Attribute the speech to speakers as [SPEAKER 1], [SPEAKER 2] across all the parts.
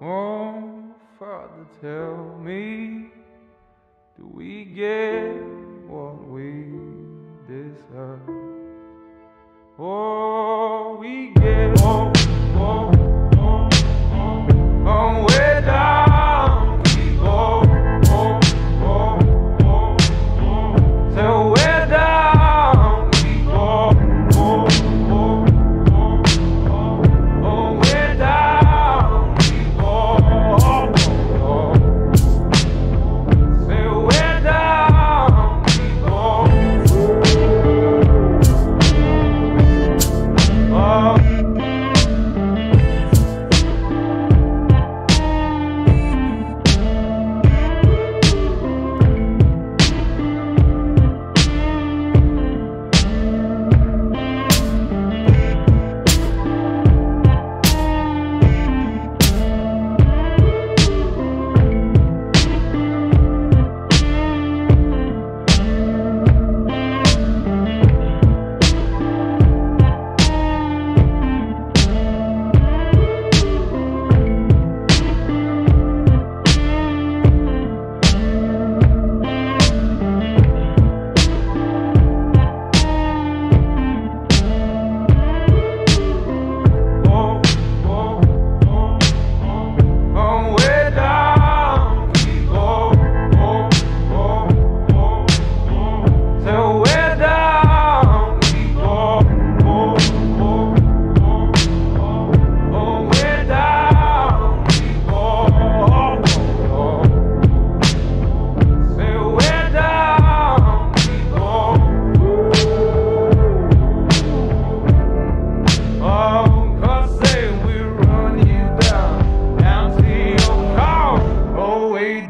[SPEAKER 1] Oh, Father, tell me, do we get what we deserve?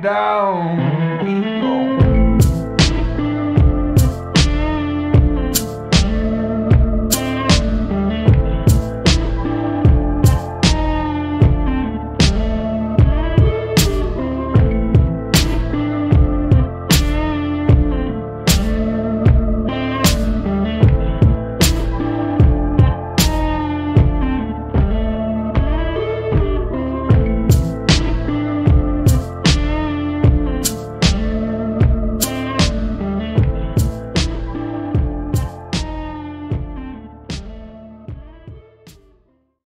[SPEAKER 1] down.